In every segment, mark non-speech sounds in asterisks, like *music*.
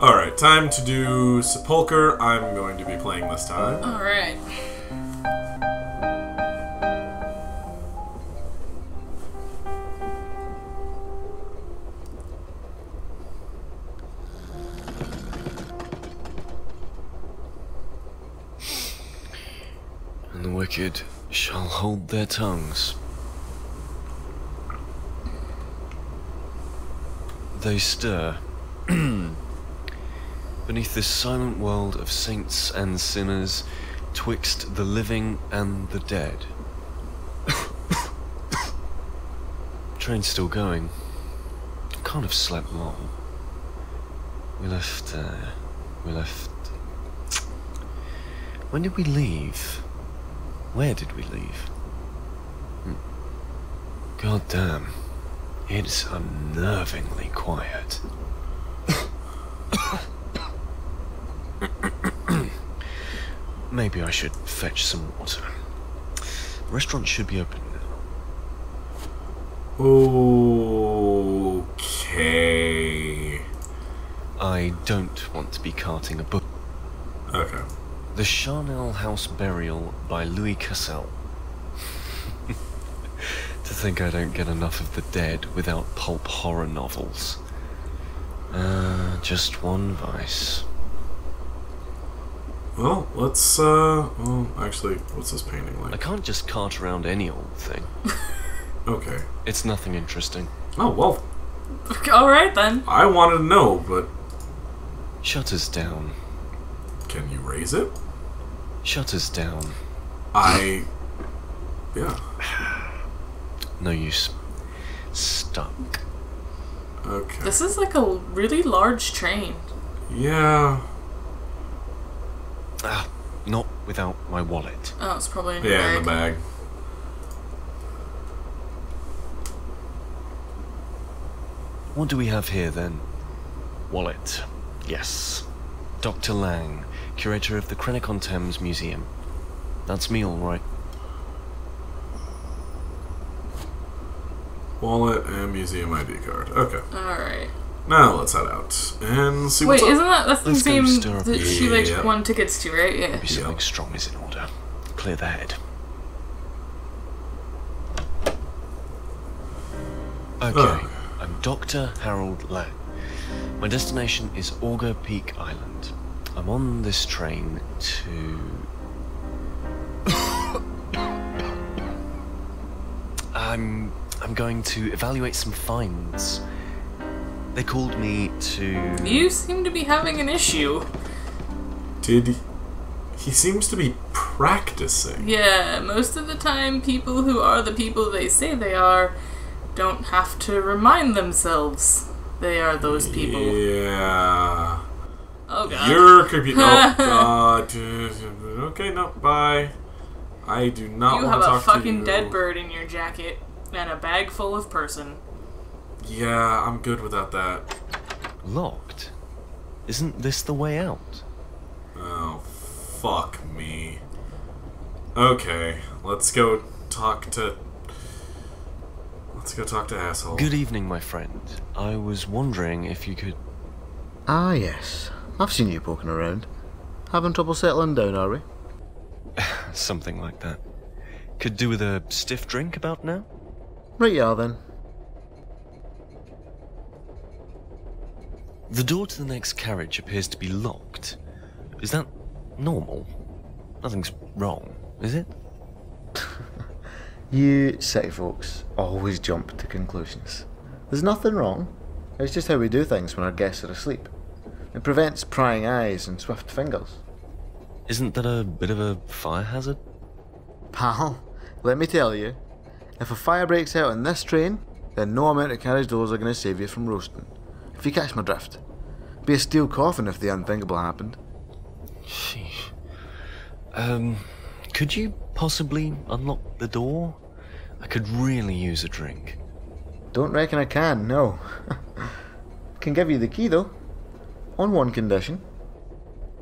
Alright, time to do Sepulchre. I'm going to be playing this time. Alright. And the wicked shall hold their tongues. They stir. *clears throat* Beneath this silent world of saints and sinners, twixt the living and the dead. *coughs* Train's still going. Can't have slept long. We left, uh, we left. When did we leave? Where did we leave? Hmm. God damn. It's unnervingly quiet. *coughs* *coughs* Maybe I should fetch some water. The restaurant should be open now. Okay. I don't want to be carting a book. Okay. The Charnel House Burial by Louis Cassel. *laughs* to think I don't get enough of the dead without pulp horror novels. Uh, just one vice. Well, let's, uh, well, actually, what's this painting like? I can't just cart around any old thing. *laughs* Okay. It's nothing interesting. Oh, well, *laughs* Alright then. I wanted to know, but Shutters down. can you raise it? Shutters down. I. Yeah. *sighs* No use. Stuck. Okay. This is like a really large train. Yeah. Ah, not without my wallet. Oh, it's probably in your Yeah, in the bag. What do we have here then? Wallet. Yes. Dr. Lang, curator of the Krennic Thames Museum. That's me, all right. Wallet and museum ID card. Okay. Alright. Now let's head out and see what's Wait, what's isn't up. that that's the Let's go stir up that the- she like Yeah. won tickets to, right? Yeah. Maybe something Yep. strong is in order. Clear the head. Okay, Oh. I'm Dr. Harold Lang. My destination is Auger Peak Island. I'm on this train to. *coughs* I'm. I'm going to evaluate some finds. They called me to. You seem to be having an issue. Did he, he seems to be practicing? Yeah, most of the time, people who are the people they say they are don't have to remind themselves they are those people. Yeah. Oh god. You're creepy. Oh *laughs* God. Okay, no. Bye. I do not you want to talk fucking to you. Have a fucking dead bird in your jacket and a bag full of person. Yeah, I'm good without that. Locked? Isn't this the way out? Oh, fuck me. Okay, let's go talk to. Let's go talk to asshole. Good evening, my friend. I was wondering if you could. Ah, yes. I've seen you poking around. Having trouble settling down, are we? *laughs* Something like that. Could do with a stiff drink about now? Right, you are then. The door to the next carriage appears to be locked. Is that normal? Nothing's wrong, is it? You city folks always jump to conclusions. There's nothing wrong. It's just how we do things when our guests are asleep. It prevents prying eyes and swift fingers. Isn't that a bit of a fire hazard? Pal, let me tell you, if a fire breaks out in this train, then no amount of carriage doors are going to save you from roasting. If you catch my drift. Be a steel coffin if the unthinkable happened. Sheesh. Um, could you possibly unlock the door? I could really use a drink. Don't reckon I can, no. *laughs* can give you the key though. On one condition.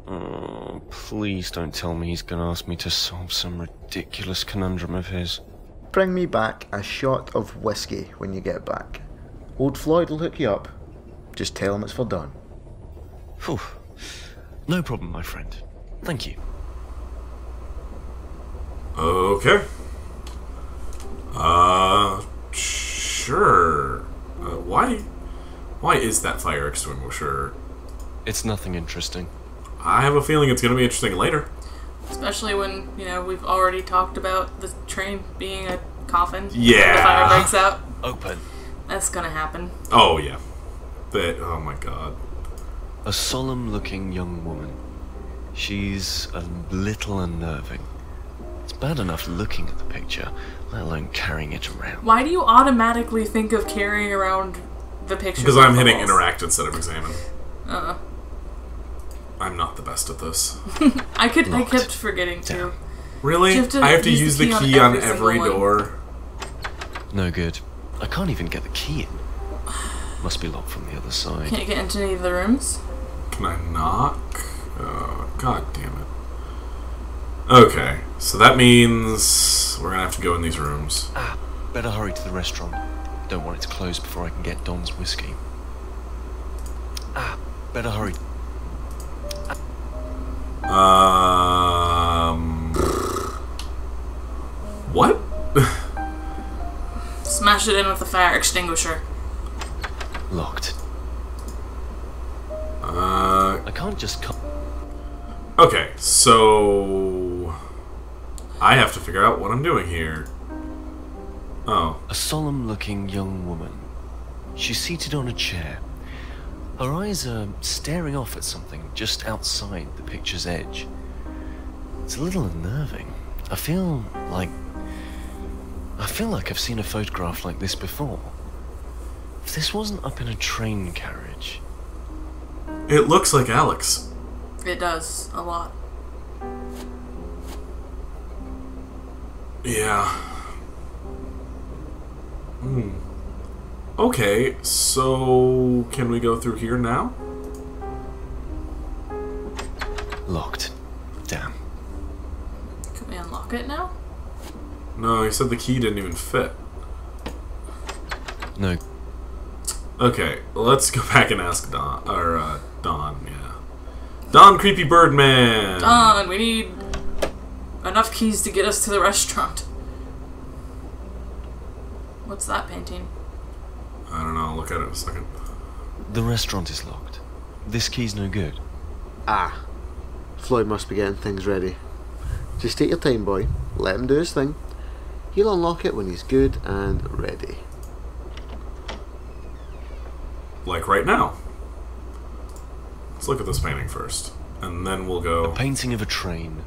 Oh, please don't tell me he's gonna ask me to solve some ridiculous conundrum of his. Bring me back a shot of whiskey when you get back. Old Floyd will hook you up. Just tell him it's for Don. Whew. No problem, my friend. Thank you. Okay. Uh, sure. Uh, why? Why is that fire extinguisher? It's nothing interesting. I have a feeling it's going to be interesting later. Especially when, you know, we've already talked about the train being a coffin. when Yeah. The fire breaks out. Open. That's gonna happen. Oh yeah. That. Oh my god. A solemn looking young woman. She's a little unnerving. It's bad enough looking at the picture, let alone carrying it around. Why do you automatically think of carrying around the picture? Because I'm hitting walls? interact instead of examine. Uh, I'm not the best at this. I *laughs* could. I kept forgetting to. Down. Really? You have to I have to use use the the key key on on every every one. door. No good. I can't even get the key in. Must be locked from the other side. Can't get into any of the rooms. Can I knock? Oh, god damn it. Okay, so that means we're gonna have to go in these rooms. Ah, better hurry to the restaurant. Don't want it to close before I can get Don's whiskey. Ah, better hurry. Um. What? *laughs* Smash it in with the fire extinguisher. Locked. Uh. I can't just cut. Okay, so. I have to figure out what I'm doing here. Oh. A solemn looking young woman. She's seated on a chair. Her eyes are staring off at something just outside the picture's edge. It's a little unnerving. I feel like. I feel like I've seen a photograph like this before. If this wasn't up in a train carriage. It looks like Alex. It does a lot. Yeah. Hmm. Okay, so can we go through here now? Locked. Damn. Can we unlock it now? No, he said the key didn't even fit. No. Okay, let's go *laughs* back and ask Don. Or, uh, Don, yeah. Don Creepy Birdman! Don, we need enough keys to get us to the restaurant. What's that painting? I don't know, I'll look at it in a second. The restaurant is locked. This key's no good. Ah. Floyd must be getting things ready. Just take your time, boy. Let him do his thing. He'll unlock it when he's good and ready. Like right now. Let's look at this painting first. And then we'll go. A painting of a train.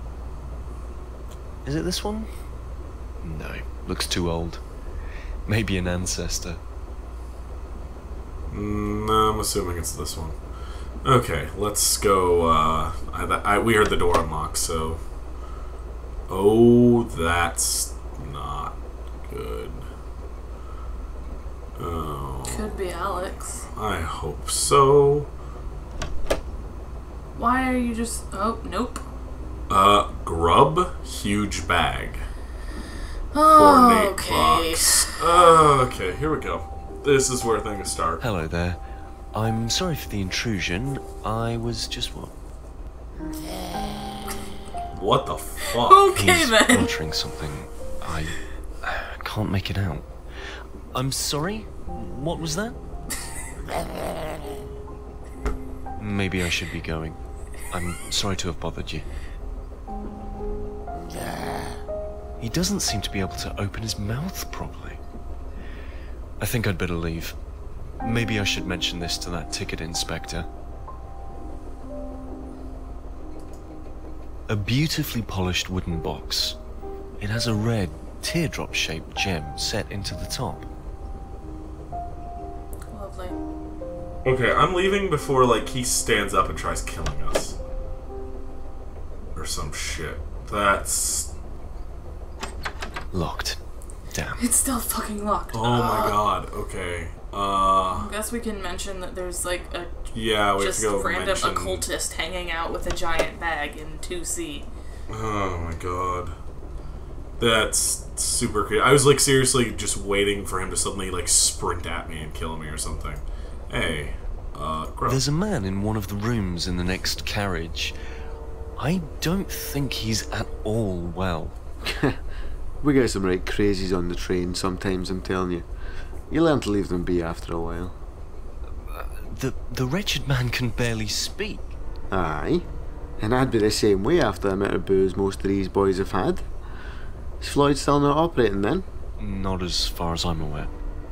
Is it this one? No. Looks too old. Maybe an ancestor. Mm, No, I'm assuming it's this one. Okay, let's go. Uh, I, I, we heard the door unlock, so. Oh, that's not good. Oh, Could be Alex. I hope so. Why are you just. Oh, nope. Uh, grub, huge bag. Oh, okay. box. Uh, okay, here we go. This is where things start. Hello there. I'm sorry for the intrusion. I was just what? What the fuck? Okay He's then. muttering something. I uh, can't make it out. I'm sorry? What was that? Maybe I should be going. I'm sorry to have bothered you. He doesn't seem to be able to open his mouth properly. I think I'd better leave. Maybe I should mention this to that ticket inspector. A beautifully polished wooden box. It has a red, teardrop shaped gem set into the top. Okay, I'm leaving before like he stands up and tries killing us. Or some shit. That's Locked. Damn. It's still fucking locked. Oh my god. Okay. Uh I guess we can mention that there's like a yeah, we just have to go random mention occultist hanging out with a giant bag in 2C. Oh my god. That's super creepy. I was like seriously just waiting for him to suddenly like sprint at me and kill me or something. Hey. Uh, gross. There's a man in one of the rooms in the next carriage. I don't think he's at all well. *laughs* We get some right crazies on the train sometimes, I'm telling you. You learn to leave them be after a while. The the wretched man can barely speak. Aye. And I'd be the same way after the amount of booze most of these boys have had. Is Floyd still not operating then? Not as far as I'm aware.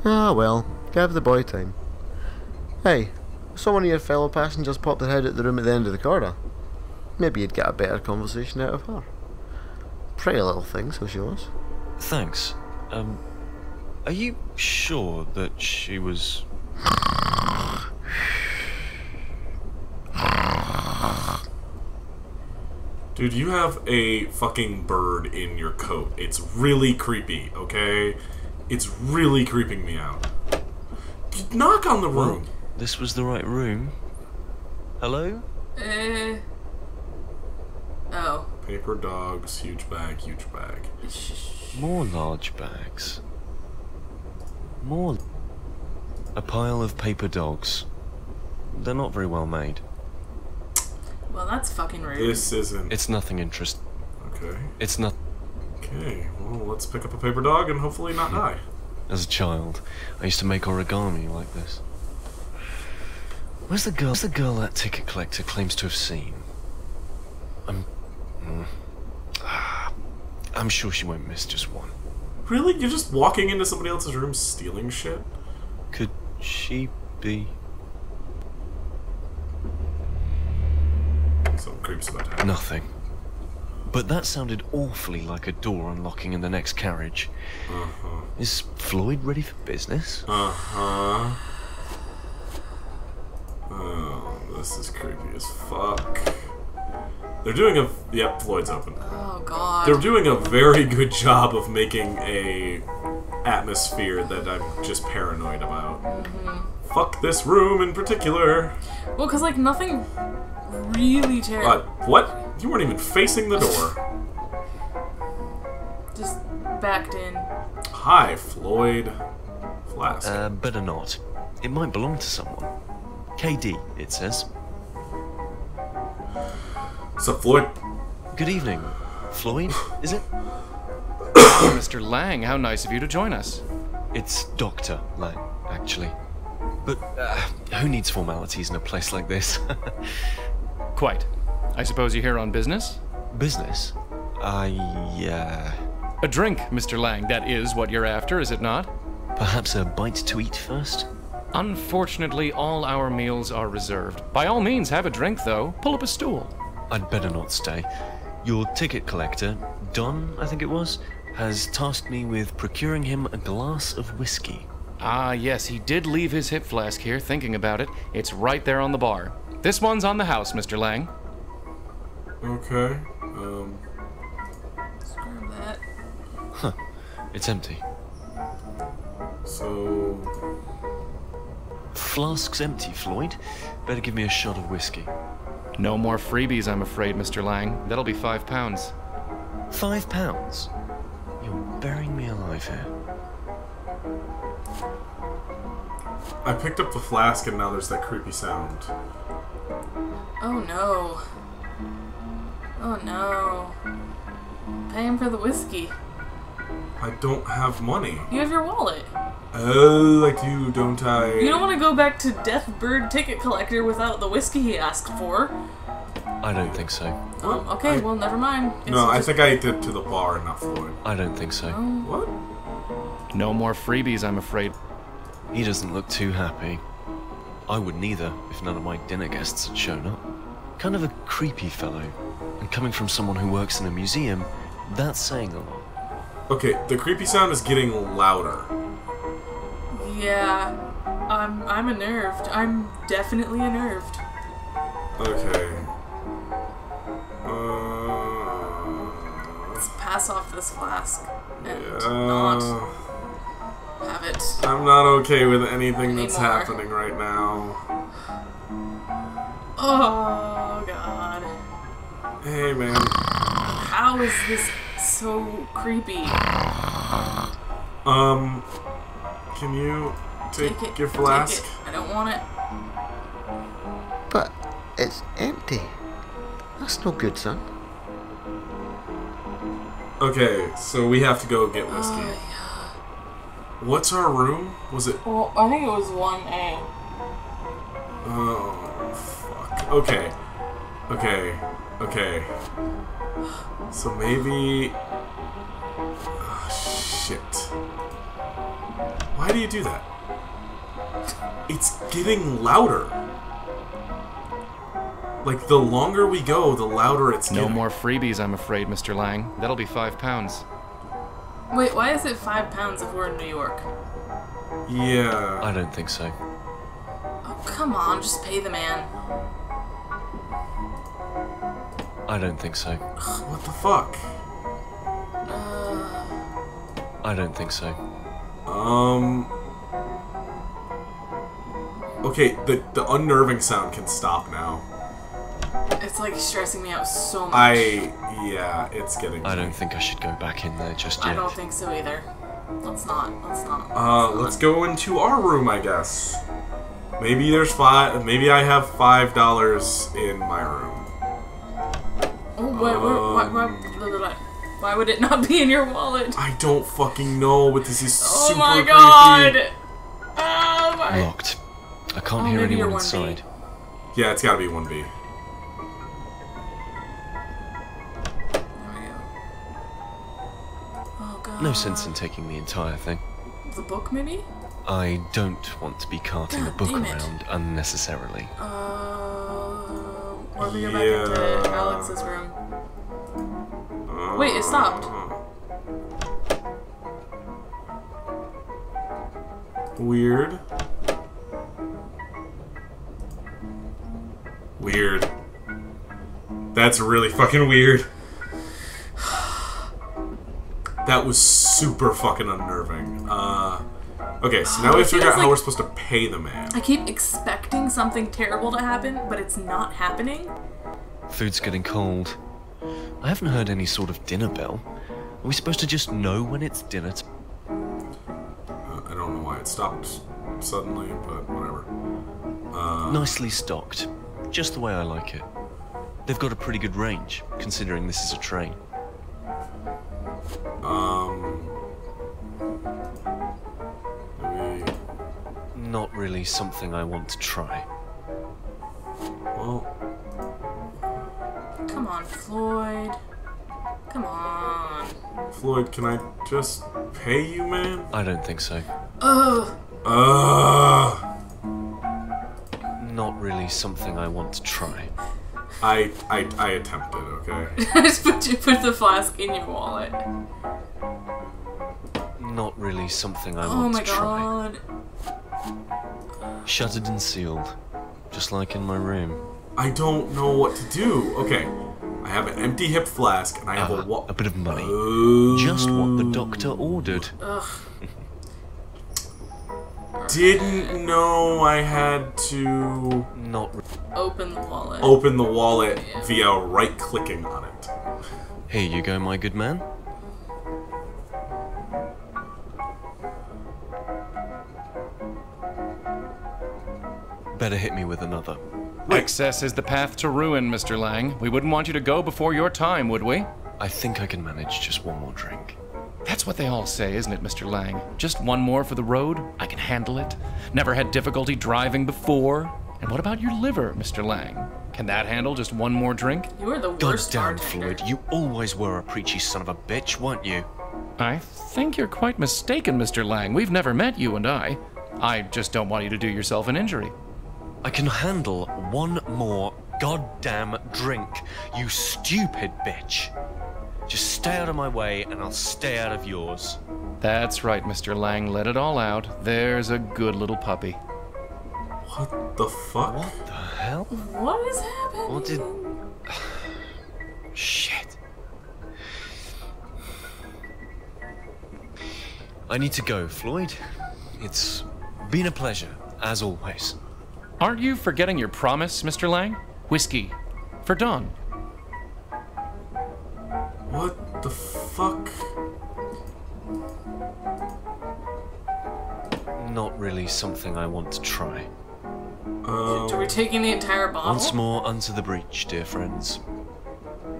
Ah, well, give the boy time. Hey, saw one of your fellow passengers pop their head out the room at the end of the corridor. Maybe you'd get a better conversation out of her. Pretty little thing, so she was. Thanks. Um, are you sure that she was? Dude, you have a fucking bird in your coat. It's really creepy, okay? It's really creeping me out. Knock on the room. This was the right room. Hello? Eh. Oh. Paper dogs, huge bag, huge bag. More large bags. More. A pile of paper dogs. They're not very well made. Well, that's fucking rude. This isn't. It's nothing interesting. Okay. It's not. Okay, well, let's pick up a paper dog and hopefully not die. As a child, I used to make origami like this. Where's the girl? Where's the girl that ticket collector claims to have seen? I'm. mm, ah, I'm sure she won't miss just one. Really? You're just walking into somebody else's room stealing shit? Could she be? Some creeps about to happen. Nothing. But that sounded awfully like a door unlocking in the next carriage. Uh-huh. Is Floyd ready for business? Uh-huh. Oh, this is creepy as fuck. They're doing a... Yep, Floyd's open. Oh god. They're doing a very good job of making a atmosphere that I'm just paranoid about. Mm-hmm. Fuck this room in particular. Well, because, like, nothing really Uh, terrible. what? You weren't even facing the door. Just backed in. Hi, Floyd. Flask. Uh, better not. It might belong to someone. KD, it says. What's up, Floyd? Good evening. Floyd, *sighs* is it? *coughs* Oh, Mr. Lang, how nice of you to join us. It's Dr. Lang, actually. But uh, who needs formalities in a place like this? *laughs* Quite. I suppose you're here on business? Business? I, uh, A drink, Mr. Lang. That is what you're after, is it not? perhaps a bite to eat first? Unfortunately, all our meals are reserved. By all means, have a drink, though. Pull up a stool. I'd better not stay. Your ticket collector, Don, I think it was, has tasked me with procuring him a glass of whiskey. Ah, yes, he did leave his hip flask here, thinking about it. It's right there on the bar. This one's on the house, Mr. Lang. Okay. Um, Screw that. Huh, It's empty. so... Flask's empty, Floyd. Better give me a shot of whiskey. No more freebies, I'm afraid, Mr. Lang. That'll be five pounds. Five pounds? You're burying me alive here. I picked up the flask and now there's that creepy sound. Oh no. Oh no. Paying for the whiskey. I don't have money. You have your wallet. Oh, I do, don't I? You don't want to go back to Death Bird Ticket Collector without the whiskey he asked for. I don't think so. Um, okay, I- well, never mind. Guess No, you I think I did to the bar and not Floyd. I don't think so. What? No more freebies, I'm afraid. He doesn't look too happy. I wouldn't either if none of my dinner guests had shown up. Kind of a creepy fellow. And coming from someone who works in a museum, that's saying a lot. Okay, the creepy sound is getting louder. Yeah, I'm I'm unnerved. I'm definitely unnerved. Okay. Uh, Let's pass off this flask and uh, not have it. I'm not okay with anything that's happening right now. Oh god, Hey, man. how is this so creepy? Um, can you take, Take it. your take flask? it. I don't want it. But it's empty. That's no good, son. Okay, so we have to go get whiskey. What's our room? Was it? Well, I think it was 1A. Oh, fuck. Okay. Okay. Okay. So maybe. Ah, shit. Why do you do that? It's getting louder. Like, the longer we go, the louder it's No getting. more freebies, I'm afraid, Mr. Lang. That'll be five pounds. Wait, why is it five pounds if we're in New York? Yeah. I don't think so. Oh, come on, just pay the man. I don't think so. What the fuck? I don't think so. Um. Okay, the the unnerving sound can stop now. It's like stressing me out so much. I yeah, it's getting. I don't think I should go back in there just yet. I don't think so either. Let's not. Let's not. Uh, let's go into our room, I guess. Maybe there's five. Maybe I have five dollars in my room. Oh, wait, wait, why, why, blah, blah, blah. why would it not be in your wallet? I don't fucking know, but this is Oh super my creepy. god! Oh my. Locked. I can't Oh, hear anyone inside. Yeah, it's gotta be one B. There we. Oh god. No sense in taking the entire thing. The book, maybe? I don't want to be carting a book damn it. around unnecessarily. Uh. Or we go back Yeah. into Alex's room. Wait, it stopped. Weird. Weird. That's really fucking weird. *sighs* That was super fucking unnerving. Uh, okay, so now we have to figure out feels how we're supposed to pay the man. I keep expecting something terrible to happen, but it's not happening. Food's getting cold. I haven't heard any sort of dinner bell. Are we supposed to just know when it's dinner t- Uh, I don't know why it stopped suddenly, but whatever. Nicely stocked. Just the way I like it. They've got a pretty good range, considering this is a train. Really something I want to try. Well, Come on, Floyd. Come on. Floyd, can I just pay you, man? I don't think so. Ugh. Ugh. Not really something I want to try. I, I, I attempted, okay? *laughs* just put, you, put the flask in your wallet. Not really something I Oh want my to try. Oh my god. Shuttered and sealed. Just like in my room. I don't know what to do. Okay, I have an empty hip flask and I have Uh, a what? a bit of money. Oh. Just what the doctor ordered. Ugh. Didn't know I had to Not. Open the wallet. open the wallet via right clicking on it. Here you go, my good man. Better hit me with another. Excess is the path to ruin, Mr. Lang. We wouldn't want you to go before your time, would we? I think I can manage just one more drink. That's what they all say, isn't it, Mr. Lang? Just one more for the road? I can handle it. Never had difficulty driving before. And what about your liver, Mr. Lang? Can that handle just one more drink? You are the God worst damn, bartender. Floyd, you always were a preachy son of a bitch, weren't you? I think you're quite mistaken, Mr. Lang. We've never met, you and I. I just don't want you to do yourself an injury. I can handle one more goddamn drink, you stupid bitch. Just stay out of my way and I'll stay out of yours. That's right, Mr. Lang. Let it all out. There's a good little puppy. What the fuck? What the hell? What is happening? What did. *sighs* Shit. I need to go, Floyd. It's been a pleasure, as always. Aren't you forgetting your promise, Mr. Lang? Whiskey. For Don. What the fuck? Not really something I want to try. Uh, Are we taking the entire bottle? Once more unto the breach, dear friends.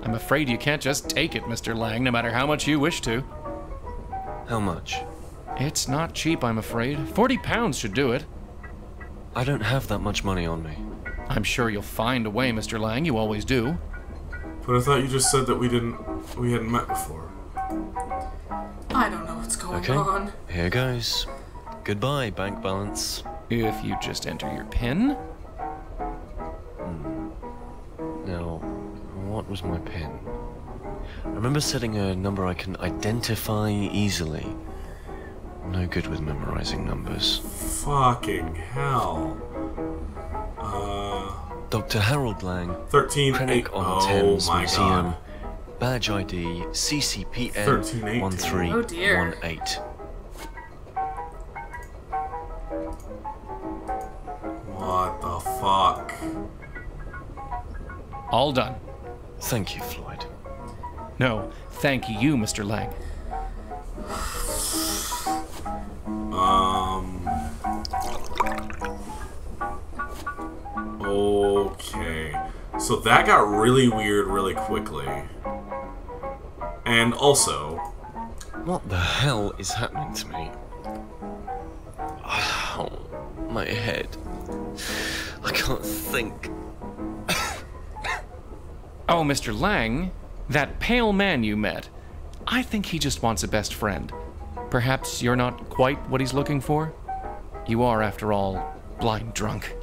I'm afraid you can't just take it, Mr. Lang, no matter how much you wish to. How much? It's not cheap, I'm afraid. Forty pounds should do it. I don't have that much money on me. I'm sure you'll find a way, Mr. Lang. You always do. But I thought you just said that we didn't, we hadn't met before. I don't know what's going Okay. on. Here goes. Goodbye, bank balance. If you just enter your PIN. Hmm. Now, what was my pin? I remember setting a number I can identify easily. No good with memorizing numbers. Fucking hell. Uh, Dr. Harold Lang, 13, Krennic 8. on Oh Thames my Museum. god. Badge ID CCPN 1318. Oh, dear. 1318. What the fuck? All done. Thank you, Floyd. No, thank you, Mr. Lang. That got really weird really quickly. And also, What the hell is happening to me? Ow, my head. I can't think. *coughs* Oh, Mr. Lang, that pale man you met. I think he just wants a best friend. Perhaps you're not quite what he's looking for? You are, after all, blind drunk.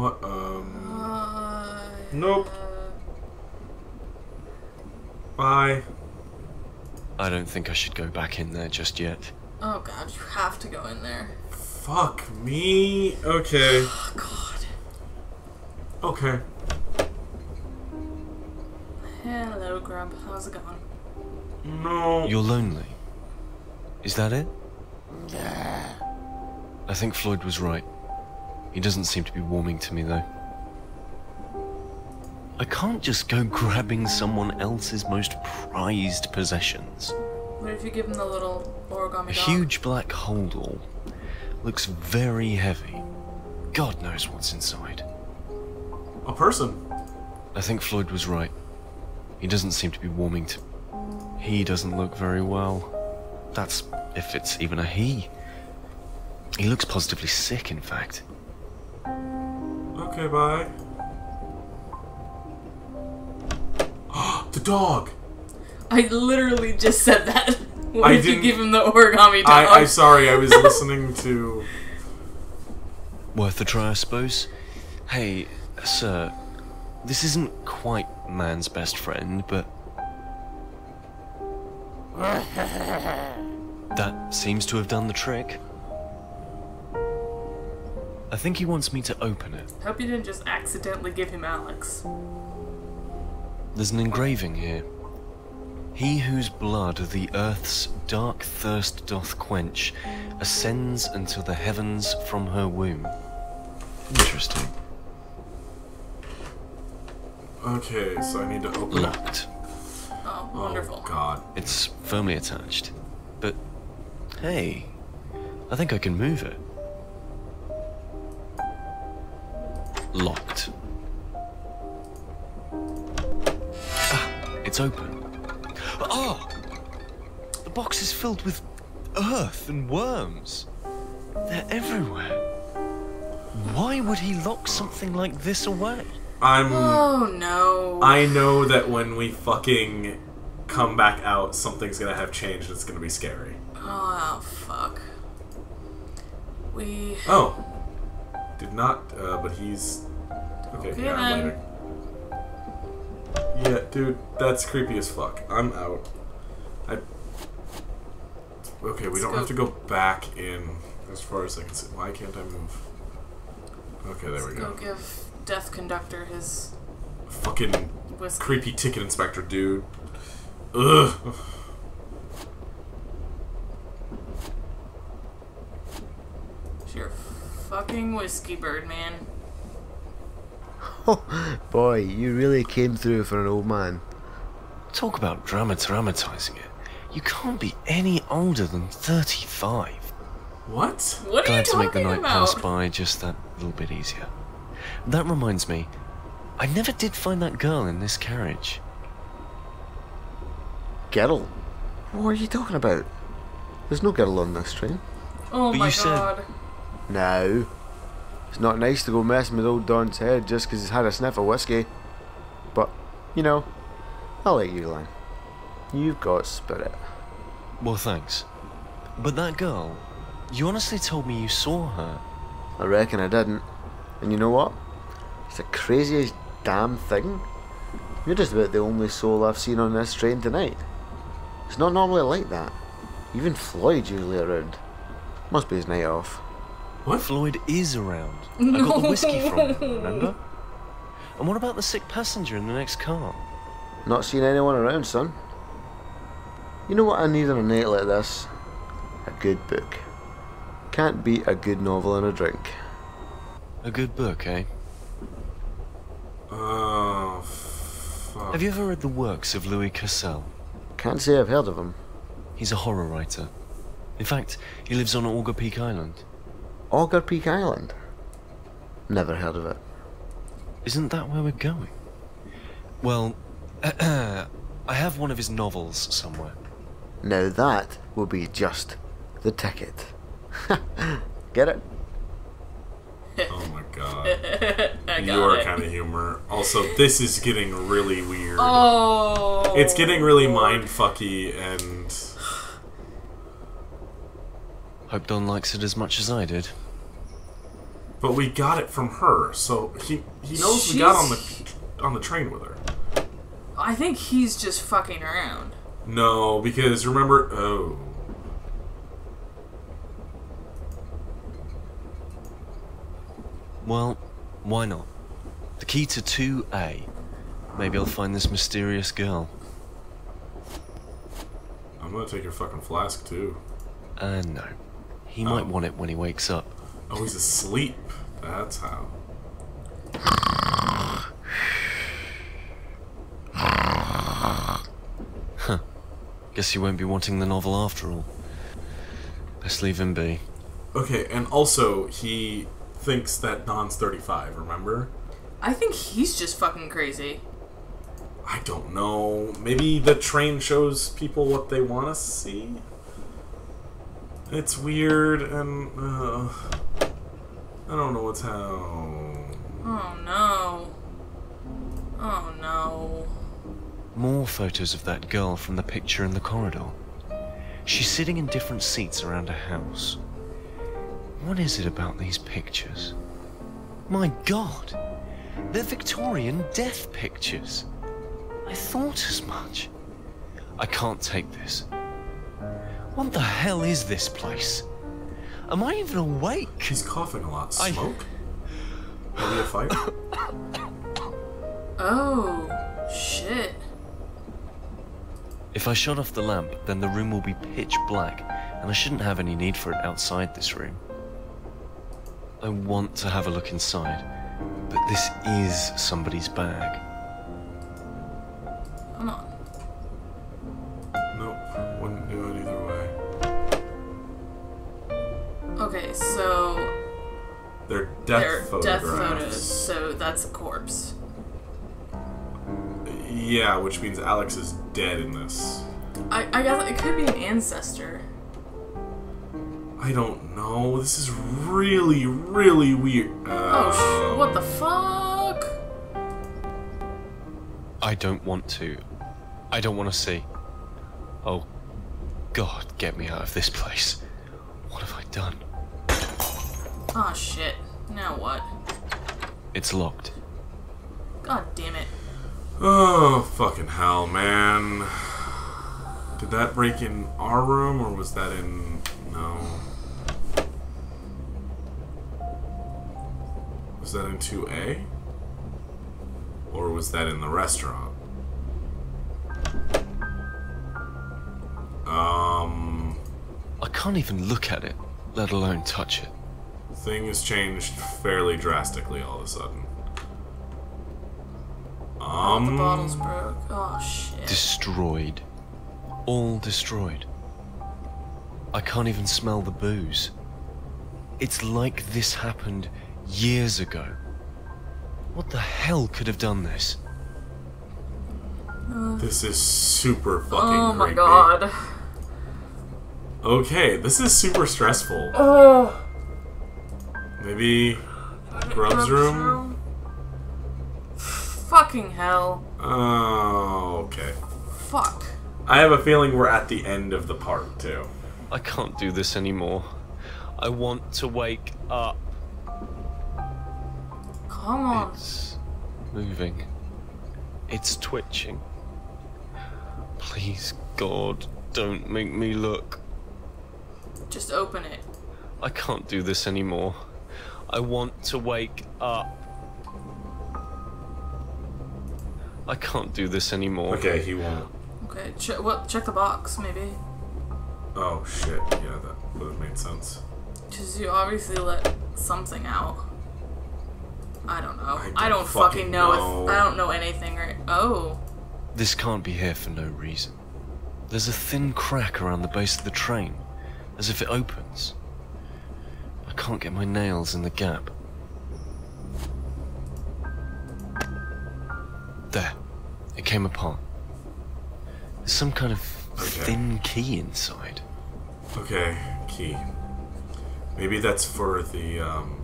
What, um. Uh, Nope. Bye. I don't think I should go back in there just yet. oh god, you have to go in there. Fuck me. Okay. Oh *sighs* god. Okay. Hello, Grump. How's it going? No. You're lonely. Is that it? Yeah. I think Floyd was right. He doesn't seem to be warming to me, though. I can't just go grabbing someone else's most prized possessions. What if you give him the little origami A dog? huge black holdall. Looks very heavy. God knows what's inside. A person. I think Floyd was right. He doesn't seem to be warming to. He doesn't look very well. That's if it's even a he. He looks positively sick, in fact. Okay, bye. *gasps* the dog. I literally just said that. *laughs* What I if you didn't- give him the origami dog? I, I'm sorry, I was listening to. Worth a try, I suppose. Hey, sir, this isn't quite man's best friend, but. *laughs* That seems to have done the trick. I think he wants me to open it. Hope you didn't just accidentally give him Alex. There's an engraving here. He whose blood the earth's dark thirst doth quench ascends unto the heavens from her womb. Interesting. Okay, so I need to open it. Locked. Oh, oh wonderful. Oh, God. It's firmly attached. But hey, I think I can move it. Locked. Ah, it's open. Oh! The box is filled with earth and worms. They're everywhere. Why would he lock something like this away? I'm. Oh no. I know that when we fucking come back out, something's gonna have changed. It's gonna be scary. Oh fuck. We. Oh. Did not, but he's. Okay, Okay, yeah, I'm then. later. Yeah, dude, that's creepy as fuck. I'm out. I. Okay, we Let's don't go. have to go back in as far as I can see. Why can't I move? Okay, there we Go go. give Death Conductor his Fucking whiskey. creepy ticket inspector, dude. Ugh. It's your fucking whiskey bird, man. *laughs* Boy, you really came through for an old man. Talk about drama dramatizing it. You can't be any older than 35. What? What are Glad you to make the talking night pass by just that little bit easier. That reminds me, I never did find that girl in this carriage. Girl? What are you talking about? There's no girl on this train. Oh But my you said- god. No. It's not nice to go messing with old Don's head just 'cause he's had a sniff of whiskey. But, you know, I'll let you, Lang. You've got spirit. Well, thanks. But that girl, you honestly told me you saw her. I reckon I didn't. And you know what? It's the craziest damn thing. You're just about the only soul I've seen on this train tonight. It's not normally like that. Even Floyd's usually around. Must be his night off. What? Floyd is around. I got the whiskey from him, *laughs* remember? And what about the sick passenger in the next car? Not seen anyone around, son. You know what I need on a night like this? A good book. Can't beat a good novel and a drink. A good book, eh? Oh, fuck. Have you ever read the works of Louis Cassel? Can't say I've heard of him. He's a horror writer. In fact, he lives on Auger Peak Island. Auger Peak Island. Never heard of it. Isn't that where we're going? Well, *clears throat* I have one of his novels somewhere. Now that will be just the ticket. *laughs* Get it? Oh my god. *laughs* Your it. kind of humor. Also, this is getting really weird. Oh. It's getting really mind fucky and Hope Don likes it as much as I did. but we got it from her, so he he knows we got on the on the train with her. I think he's just fucking around. No, because remember oh Well, why not? The key to 2A. Maybe I'll find this mysterious girl. I'm gonna take your fucking flask too. Uh, no. He might want it when he wakes up. Oh, he's asleep. That's how. *sighs* Guess he won't be wanting the novel after all. Best leave him be. Okay, and also he thinks that Don's 35. Remember? I think he's just fucking crazy. I don't know. Maybe the train shows people what they want to see. It's weird, and uh, I don't know what's how. Oh no. Oh no. More photos of that girl from the picture in the corridor. She's sitting in different seats around a house. What is it about these pictures? My god! They're Victorian death pictures. I thought as much. I can't take this. What the hell is this place? Am I even awake? He's coughing a lot. I- Smoke? Maybe a fire? *coughs* Oh shit. If I shut off the lamp, then the room will be pitch black, and I shouldn't have any need for it outside this room. I want to have a look inside, but this is somebody's bag. Death they're photographs. death photos, so that's a corpse. Yeah, which means Alex is dead in this. I, I guess it could be an ancestor. I don't know. This is really, really weird. Oh, sh- oh. what the fuck? I don't want to. I don't want to see. Oh, God, get me out of this place. What have I done? Oh shit. Now what? It's locked. God damn it. Oh, fucking hell, man. Did that break in our room or was that in. No. Was that in 2A? Or was that in the restaurant? Um. I can't even look at it, let alone touch it. Thing has changed fairly drastically all of a sudden. Um. The bottles broke. Oh shit. Destroyed. All destroyed. I can't even smell the booze. It's like this happened years ago. What the hell could have done this? This is super fucking Oh my creepy. god. Okay, this is super stressful. Oh. Maybe Grub's room? Fucking hell. Oh, okay. Fuck. I have a feeling we're at the end of the park, too. I can't do this anymore. I want to wake up. Come on. It's moving. It's twitching. Please, God, don't make me look. Just open it. I can't do this anymore. I want to wake up. I can't do this anymore. Okay, he won't. Okay, ch- well, check the box, maybe. Oh shit, yeah, that would have made sense. Because you obviously let something out. I don't know. I I don't don't, fucking fucking know, know. if I don't know anything right. Oh. This can't be here for no reason. There's a thin crack around the base of the train, as if it opens. I can't get my nails in the gap. There. It came apart. There's some kind of Okay. thin key inside. Okay, key. Maybe that's for the um.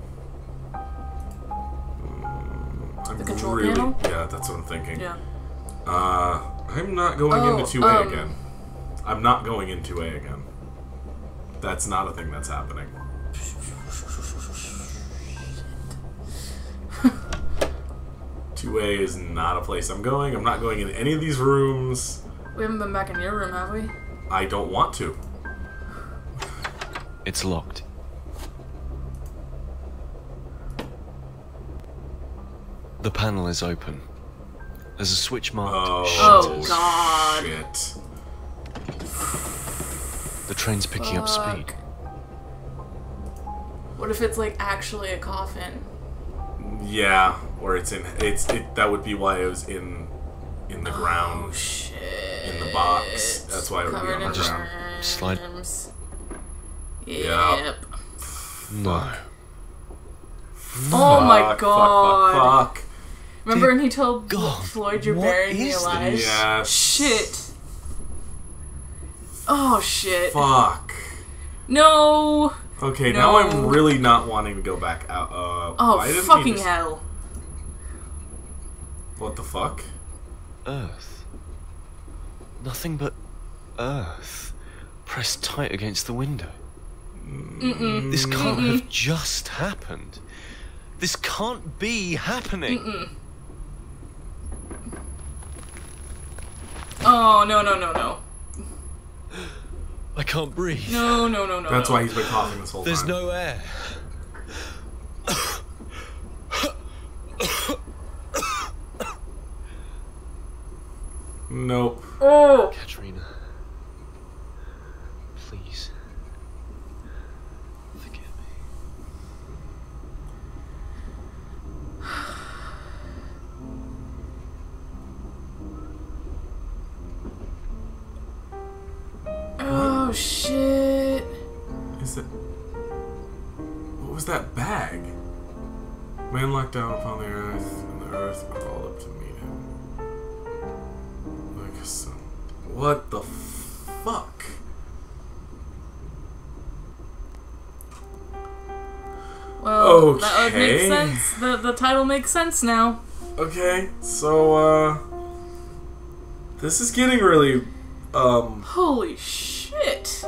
mm, I'm The control really, panel? Yeah, that's what I'm thinking. Yeah. Uh, I'm not going Oh, into 2A um, again. I'm not going into two A again. That's not a thing that's happening. Two A is not a place I'm going. I'm not going in any of these rooms. We haven't been back in your room, have we? I don't want to. It's locked. The panel is open. There's a switch marked Oh, Oh, God. Shit. The train's picking up speed. What if it's like actually a coffin? Yeah, or it's in. It's it. That would be why it was in, in the Oh ground. shit. In the box. That's why it would be on the ground. slide- germs. Yeah. Yep. No. Oh my god. Fuck, fuck, fuck. Remember when he told God, Floyd you're what burying me is alive? this? Yes. Shit. Oh shit. Fuck. No. Okay, now I'm really not wanting to go back out. Uh, Oh why didn't he fucking just- hell. What the fuck? Earth. Nothing but Earth pressed tight against the window. Mm-mm. This can't have just happened. This can't be happening. Oh no no no no. I can't breathe. No no no no. That's no. why he's been coughing this whole There's time. There's no air. Nope. Oh. Katrina. Please. Forgive me. Oh shit. Is it? What was that bag? Man locked down upon the earth, and the earth crawled up to meet him. What the fuck? Well, that would make sense. The the title makes sense now. Okay, so uh, this is getting really um. Holy shit.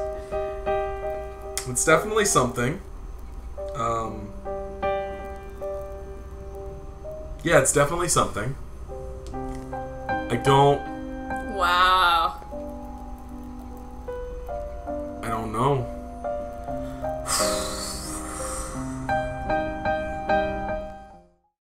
It's definitely something. Um. Yeah, it's definitely something. I don't. Wow.